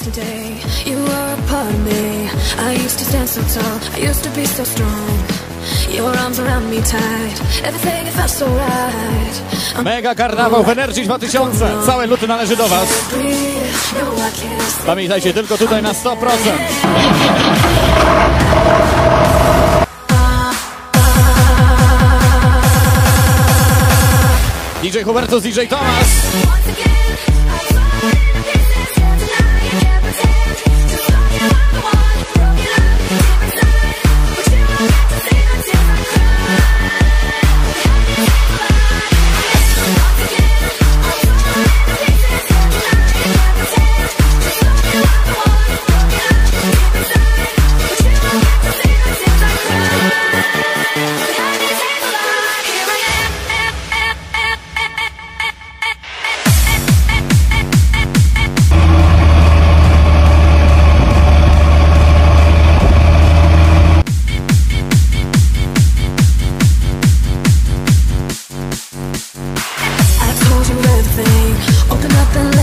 yesterday. You were a part of me. I used to stand so tall. I used to be so strong. Your arms around me tight Everything felt so right. Mega karnawał w Energii 2000 Całe luty należy do Was. Pamiętajcie, tylko tutaj na 100% DJ Hubertus, DJ Tomasz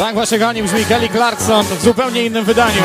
Tak właśnie kochani brzmi Kelly Clarkson w zupełnie innym wydaniu.